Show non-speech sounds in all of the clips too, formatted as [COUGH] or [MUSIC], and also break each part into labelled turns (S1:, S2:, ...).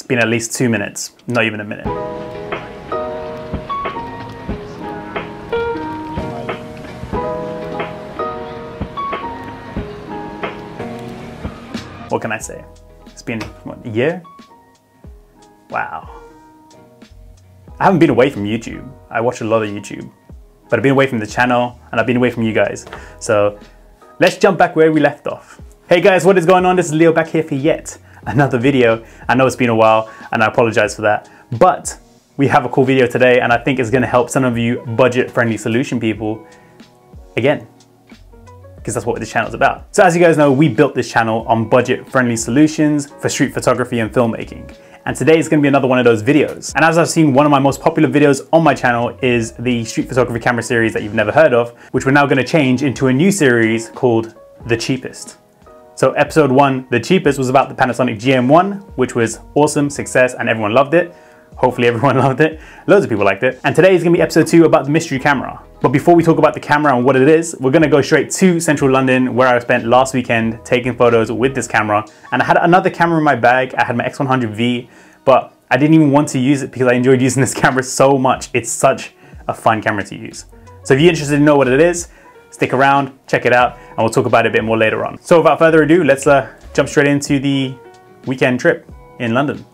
S1: It's been at least two minutes, not even a minute. What can I say? It's been, what, a year? Wow. I haven't been away from YouTube. I watch a lot of YouTube, but I've been away from the channel and I've been away from you guys. So let's jump back where we left off. Hey guys, what is going on? This is Leo back here for yet another video. I know it's been a while and I apologize for that, but we have a cool video today and I think it's gonna help some of you budget friendly solution people again because that's what this channel is about. So as you guys know, we built this channel on budget-friendly solutions for street photography and filmmaking. And today is gonna be another one of those videos. And as I've seen, one of my most popular videos on my channel is the street photography camera series that you've never heard of, which we're now gonna change into a new series called The Cheapest. So episode one, The Cheapest, was about the Panasonic GM1, which was awesome, success, and everyone loved it. Hopefully everyone [LAUGHS] loved it. Loads of people liked it. And today is gonna be episode two about the mystery camera. But before we talk about the camera and what it is, we're gonna go straight to central London where I spent last weekend taking photos with this camera. And I had another camera in my bag. I had my X100V, but I didn't even want to use it because I enjoyed [LAUGHS] using this camera so much. It's such a fun camera to use. So if you're interested to know what it is, stick around, check it out, and we'll talk about it a bit more later on. So without further ado, let's uh, jump straight into the weekend trip in London.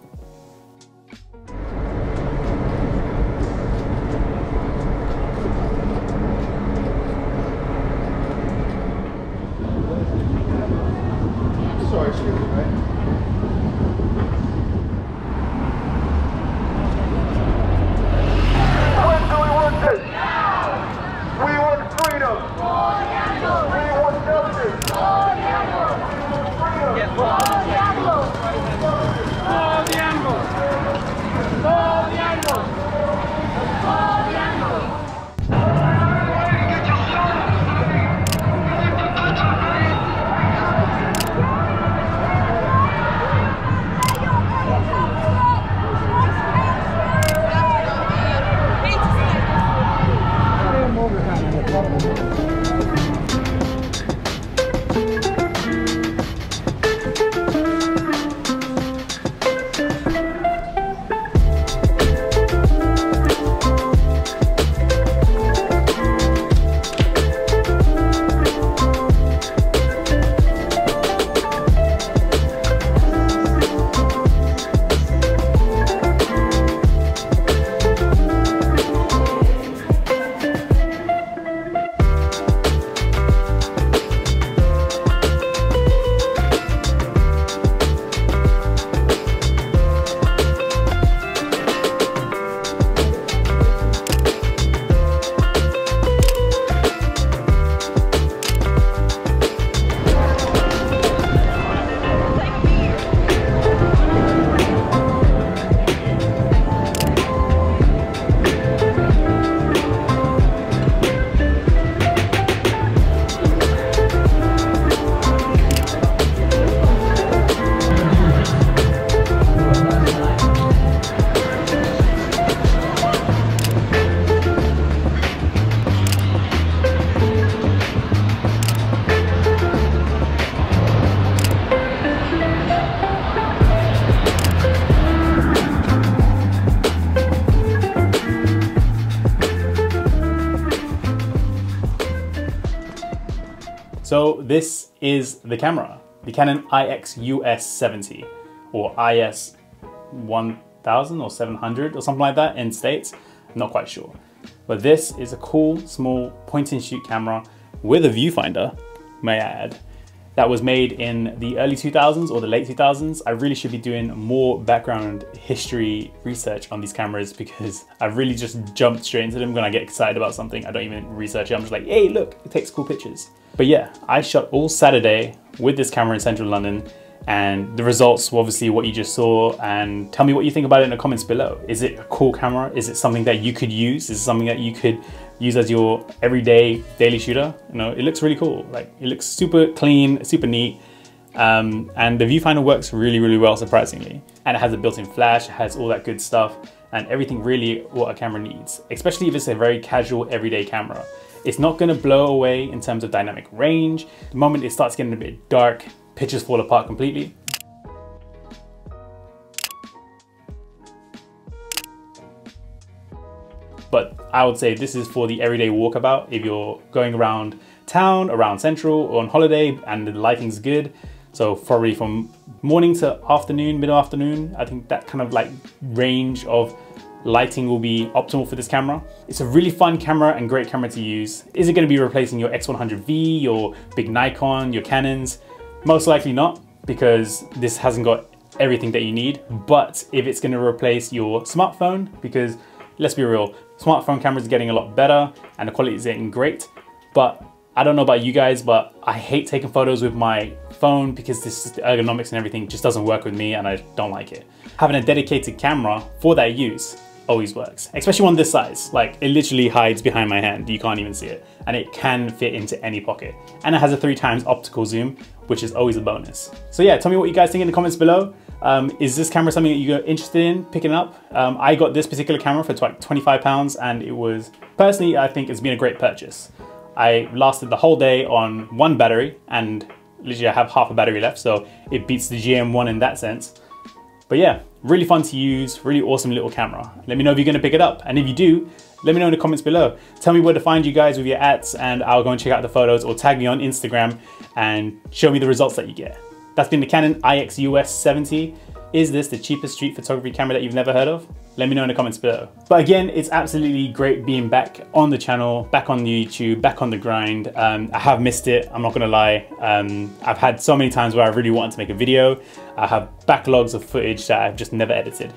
S1: So this is the camera, the Canon IXUS 70 or IS 1000 or 700 or something like that in States, I'm not quite sure. But this is a cool, small point and shoot camera with a viewfinder, may I add, that was made in the early 2000s or the late 2000s. I really should be doing more background history research on these cameras because [LAUGHS] I've really just jumped straight into them when I get excited about something. I don't even research it. I'm just like, hey, look, it takes cool pictures. But yeah, I shot all Saturday with this camera in central London and the results were obviously what you just saw and tell me what you think about it in the comments below. Is it a cool camera? Is it something that you could use? Is it something that you could use as your everyday daily shooter? You know, it looks really cool. Like it looks super clean, super neat. Um, and the viewfinder works really, really well, surprisingly. And it has a built-in flash, it has all that good stuff and everything really what a camera needs, especially if it's a very casual everyday camera. It's not gonna blow away in terms of dynamic range. The moment it starts getting a bit dark, pictures fall apart completely. I would say this is for the everyday walkabout. If you're going around town, around central, or on holiday and the lighting's good. So probably from morning to afternoon, middle afternoon, I think that kind of like range of lighting will be optimal for this camera. It's a really fun camera and great camera to use. Is it gonna be replacing your X100V, your big Nikon, your Canons? Most likely not, because this hasn't got everything that you need. But if it's gonna replace your smartphone, because let's be real, smartphone cameras are getting a lot better and the quality is getting great. But I don't know about you guys, but I hate taking photos with my phone because this ergonomics and everything just doesn't work with me and I don't like it. Having a dedicated camera for that use always works, especially one this size. Like it literally hides behind my hand. You can't even see it. And it can fit into any pocket. And it has a three times optical zoom, which is always a bonus. So yeah, tell me what you guys think in the comments below. Um, is this camera something that you're interested in picking up? Um, I got this particular camera for like 25 pounds and it was, personally, I think it's been a great purchase. I lasted the whole day on one battery and literally I have half a battery left, so it beats the GM1 in that sense. But yeah, really fun to use, really awesome little camera. Let me know if you're gonna pick it up. And if you do, let me know in the comments below. Tell me where to find you guys with your ads and I'll go and check out the photos or tag me on Instagram and show me the results that you get. That's been the Canon IXUS 70. Is this the cheapest street photography camera that you've never heard of? Let me know in the comments below. But again, it's absolutely great being back on the channel, back on YouTube, back on the grind. Um, I have missed it, I'm not gonna lie. Um, I've had so many times where I really wanted to make a video. I have backlogs of footage that I've just never edited.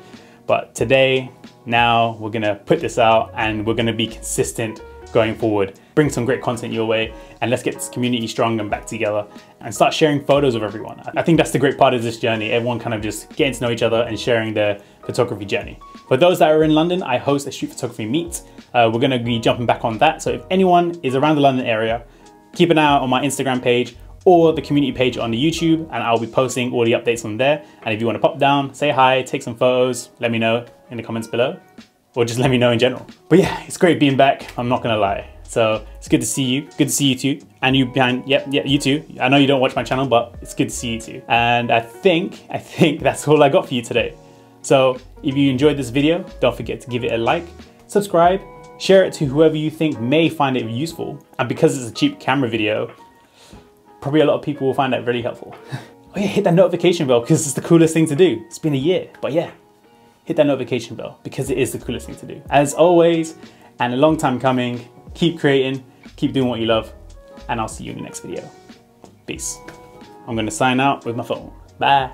S1: But today, now we're gonna put this out and we're gonna be consistent going forward. Bring some great content your way and let's get this community strong and back together and start sharing photos of everyone. I think that's the great part of this journey. Everyone kind of just getting to know each other and sharing their photography journey. For those that are in London, I host a street photography meet. Uh, we're gonna be jumping back on that. So if anyone is around the London area, keep an eye out on my Instagram page or the community page on the YouTube and I'll be posting all the updates on there. And if you wanna pop down, say hi, take some photos, let me know in the comments below or just let me know in general. But yeah, it's great being back, I'm not gonna lie. So it's good to see you, good to see you too. And you behind, yep, yeah, you too. I know you don't watch my channel, but it's good to see you too. And I think, [LAUGHS] I think that's all I got for you today. So if you enjoyed this video, don't forget to give it a like, subscribe, share it to whoever you think may find it useful. And because it's a cheap camera video, probably a lot of people will find that really helpful. [LAUGHS] oh yeah, hit that notification bell because it's the coolest thing to do. It's been a year, but yeah, hit that notification bell because it is the coolest thing to do. As always, and a long time coming, keep creating, keep doing what you love, and I'll see you in the next video. Peace. I'm gonna sign out with my phone. Bye.